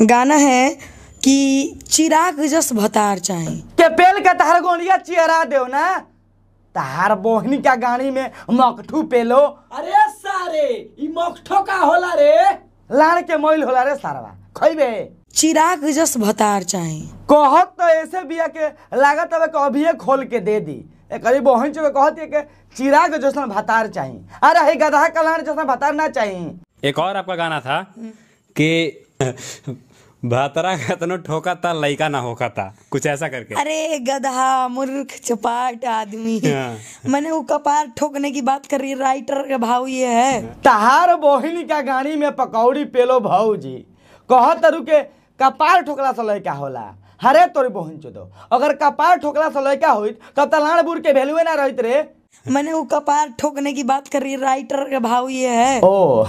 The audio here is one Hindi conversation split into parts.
गाना है कि चिराग जस भतार चाहे। के पेल के तहार गोनिया चियरा देव ना? तहार बोहनी का गाड़ी में मकठू पेलो। अरे सारे ई मकठो का होला रे? लाड़ के मोइल होला रे सारवा खइबे। चिराग जस भतार चाहे। कहत तो ऐसे बिया के लागत कि अभिये खोल के दे दी। एकरी बहन चो कहत कि चिराग जैसन भतार चाहिए अरे हे गधा कलार जैसन भतार ना चाहिए एक और आपका गाना था कि भातरा खतनो ठोका था लइका ना होका था। कुछ ऐसा करके। अरे गधा मूर्ख चपाट आदमी। हाँ। मैंने वो कपार ठोकने की बात कर रही राइटर का भाव ये है। तहार बोहिनी का गाड़ी में पकौड़ी पेलो भौजी कहत तरु के कपार ठोकला से लड़का होला। हरे तोरी बहन चोदो। अगर कपार ठोकला से लड़का होइत तब त लाड़ बुढ़ के वैल्यूए ना रहित रे। मैंने वो कपार ठोकने की बात कर रही राइटर का भाव ये है। ओ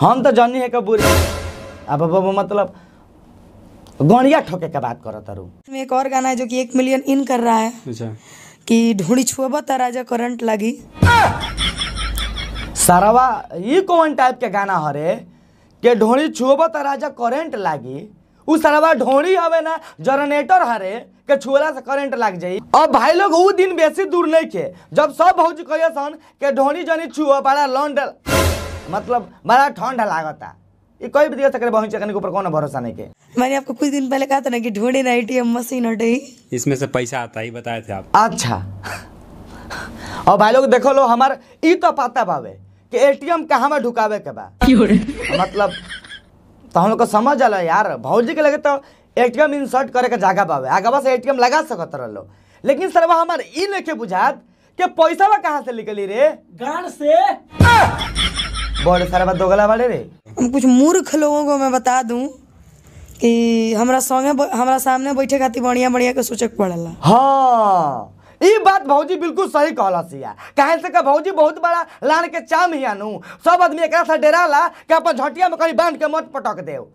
हम तो जानी है कबूर अब अब- मतलब गणिया ठोके के बात करत तारू। इसमें एक और गाना है जो कि एक मिलियन इन कर रहा है। अच्छा। कि ढूंढी छुअब त राजा करंट लगी। सरवा ये कौन टाइप के गाना हरे? के ढोड़ी छुअब त राजा करंट लागी। उ सरवा ढोड़ी हवे ना जनरेटर हरे के छुअला से करंट लाग जाई। अब भाई लोग उ दिन बेसी दूर नहीं खे। जब सब भौजी कहिए सन के ढोड़ी जनी छुअ बड़ा लौंड मतलब बड़ा ठंड लागता। ये कोई भी दिवस तक बहन चकनी के ऊपर कोनो भरोसा नहीं के? मैंने आपको कुछ दिन पहले कहा था ना कि ढूंढी ना एटीएम मशीन हटे इसमें से पैसा आता ही बताए थे आप। अच्छा। और भाई लोग देखो लो हमार ई तो पता बावे कि एटीएम कहाँ में ढुकावे के बा। मतलब तो हम लोग को समझ आलो यार भौजी के लगे तो एटीएम इंसर्ट करे के जगह बावे। आगे से एटीएम लगा सकत रहो लेकिन सरवा हमार ई लेके बुझात कि पैसा कहाँ से निकली रे? गान से। बड़े सरवा दोगला वाले रे? हम कुछ मूर्ख लोगों को मैं बता दूँ कि हमरा संगे हमरा सामने बैठे खातिर बढ़िया बढ़िया के सोचक पड़ेला। हाँ ई बात भौजी बिल्कुल सही कहला सिया। काहे से का भौजी बहुत बड़ा लान के चाम हिया नु सब आदमी एकरा से डराला कि अपन झटिया में कहीं बाँध के मत पटक देव।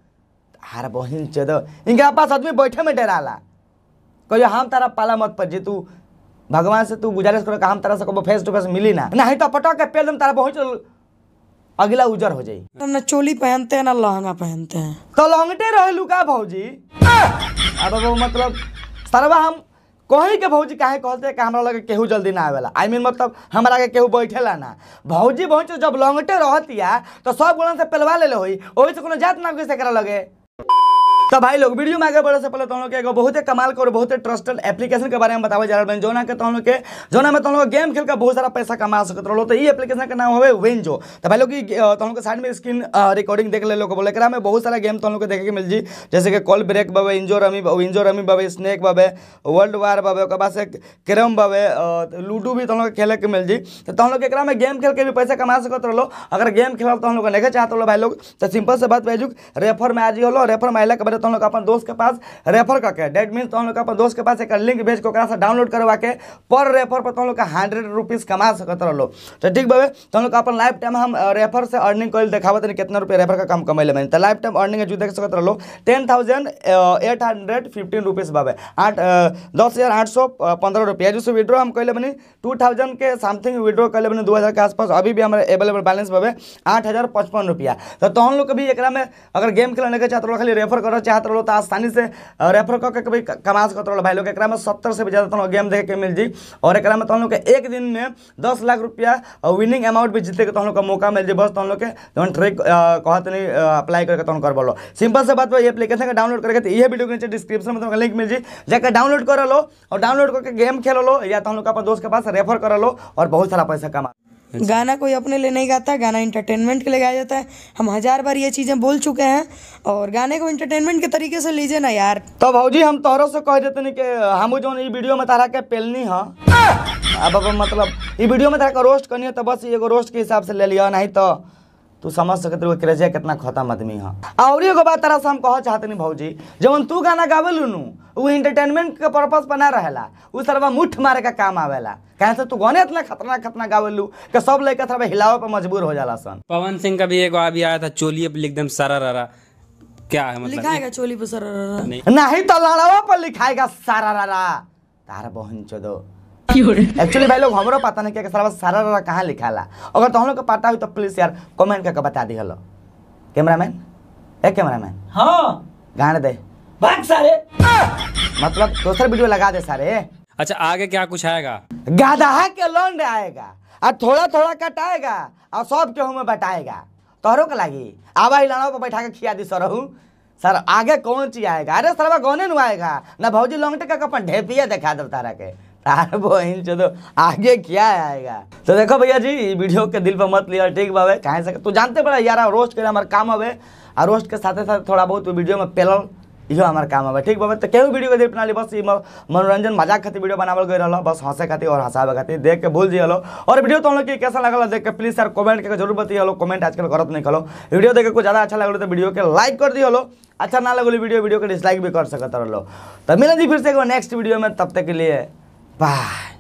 हार बहिन चेदो इनके पास आदमी बैठे में डराला। कहियो हम तारा पाला मत पर जे तू भगवान से तू गुजारिश करो कि हम तारा से कबो फेस टू फेस मिली ना। नहीं तो पटक के पेल तारा पहुँच अगला उजर हो जाये हम ना चोली पहनते हैं ना लहंगा पहनते हैं। तो लौंगटे रहे लुका भौजी? अब वो मतलब सरवा हम कहीं के भौजी काहे कहते हैं कि हमारा लगे केहू जल्दी ना आवेला। आई I मीन mean, मतलब हमारा के केहू बैठे ला ना। भौजी भौजी जब लौंगटे है तो सब गुणन से पेलवा ले होई ओही से कोनो जात ना कैसे करा लगे। तो भाई लोग वीडियो में आगे बढ़े से पहले तो हम लोग बहुते कमाल के और बहुते ट्रस्टेड एप्लीकेशन के बारे में बतावे जा रहा जोना के तो हम लोग के जोना में तो हम लोग गेम खेल के बहुत सारा पैसा कमा सकते रहो तो ये एप्लीकेशन का नाम हवे वेंजो तो भाई लोग की अ, तो लोग के साइड में स्क्रीन रिकॉर्डिंग देख ले लोग बोले एकरा बहुत सारा गेम तो हम लोग देखे मिल जी जैसे कि कॉल ब्रेक बाबे इंजो रमी इंजो रमी बाबे स्नेक बाबे वर्ल्ड वार बाबे से कैरम बाबे लूडो भी तो हम लोग खेले के मिल जी तो हम लोग के एकरा में गेम खेल के भी पैसा कमा सकते रहो अगर गेम खेला तो हम लोग नहीं चाहते हो भाई लोग। तो सिंपल से बात भेजू रेफर में आज ही रेफर में आइला के तो हम लोग अपन दोस्त के पास रेफर करके डेट मीन तो हम लोग अपन दोस्त के पास एक लिंक भेज के डाउनलोड करवा के पर रेफर पर तो हम लोग हंड्रेड रुपीज़ कमा सकते रहो तो ठीक बाबे तो हम लोग अपन लाइफ टाइम हम रेफर से अर्निंग कर दिखावत नहीं कितना रुपये रेफर का काम कमैले मैंने तो लाइफ टाइम अर्निंग जो देख सकते रहो ten thousand eight hundred fifteen rupees बाबे आठ दस हज़ार आठ सौ पंद्रह रुपया। जो विड्रॉ हम कैले बनी टू थाउज़ेंड के समथिंग विड्रॉ कैले बनी दो हज़ार के आसपास, अभी भी हमारे अवेलेबल बैलेंस बाबे आठ हज़ार पचपन रुपया। तो तो हम लोग कभी एकरा में अगर गेम खेलने के चाहते खाली रेफर करो रहो तो आसानी से रेफर करके कभी कमा सकते रहो भाई लोग, एकरा में सत्तर से भी ज़्यादा तो गेम देखे के मिल जी। और एकरा में तो लोग के एक दिन में दस लाख रुपया विनिंग अमाउंट भी जीते के तो हम लोग का मौका मिल जी। बस तो हम लोग के जौन ट्रिक कहते नहीं अप्लाई करके तो हम कर बोलो। सिंपल से बात ये एप्लीकेशन का डाउनलोड करके तो ये वीडियो के नीचे डिस्क्रिप्शन में तुमको लिंक मिल जी। जाकर डाउनलोड कर लो और डाउनलोड करके गेम खेल लो या तो हम लोग अपन दोस्त के पास रेफर कर लो और बहुत सारा पैसा कमा। गाना कोई अपने लिए नहीं गाता गाना इंटरटेनमेंट के लिए गाया जाता है। हम हज़ार बार ये चीज़ें बोल चुके हैं और गाने को इंटरटेनमेंट के तरीके से लीजिए ना यार। तो भाजी हम तोहरों से कह देते नहीं कि हम जो ये वीडियो में तारा के पेलनी हाँ। अब अब मतलब ई वीडियो में तारा का रोस्ट करनी है तो बस एगो रोस्ट के हिसाब से ले लिया नहीं तो तू समझ सकते हो क्रेजिया कितना खत्म आदमी है और एगो बात तारा से हम कह चाहते नहीं भौजी जवन तू गाना गावे लुनू वो इंटरटेनमेंट के पर्पज पर ना रहेला उ सरवा मुठ मारे का काम आवेला। कहे से तू गाने इतना खतरनाक खतरनाक गावे लू कि सब लड़का थोड़ा हिलावे पर मजबूर हो जाला सन। पवन सिंह का भी एक अभी आया था चोलिए पे लिख दम सारा ररा। क्या है मतलब? लिखाएगा चोली पर सर नहीं। नहीं तो लड़ावा पर लिखाएगा सारा रारा। तारा बहन चोदो। एक्चुअली भाई लोग हमरो पता नहीं कि सारा सारा रारा कहाँ लिखाला अगर तुम तो लोग को पता हो तो प्लीज़ यार कमेंट करके बता दी हलो कैमरामैन ए कैमरामैन हाँ। गाने दे। भाग सारे। मतलब दूसरा वीडियो लगा दे सारे। अच्छा आगे क्या कुछ आएगा? गाधा के लौंड आएगा और थोड़ा थोड़ा कटाएगा और सब केहू में बटाएगा। तोहरो के लागी। आवा हिलाना पर बैठा के खिया दी सरहू सर आगे कौन चीज़ आएगा? अरे सरवा गौने नु आएगा। ना भौजी लौंगटे का अपन ढेपिया दिखा दो तारा के। तार बहन चो तो आगे क्या आएगा? तो देखो भैया जी वीडियो के दिल पर मत लिया, ठीक बाबे कहे से तू जानते बड़ा यार रोस्ट करे, हमारे काम हवे। और रोस्ट के साथ साथ थोड़ा बहुत वीडियो में पेलल, इहो हमारे काम हवे, ठीक बाबे तो केहू वीडियो के दिल बना ली, बस मनोरंजन मज़ाक खातिर वीडियो बनावल गई रहल, बस हंसे खातिर और हंसावे खातिर, देख के भूल जियलो और वीडियो तो हम लोग कैसा लगल, देख के प्लीज़ यार कमेंट करके ज़रूर बताइए कमेंट आजकल करत नहीं खलो वीडियो देख के ज़्यादा अच्छा लगल तो वीडियो के लाइक कर दियो अच्छा ना लगल वीडियो वीडियो के डिसलाइक भी कर सकत रहो तो मिलें जी फिर से नेक्स्ट वीडियो में, तब तक के लिए। बाय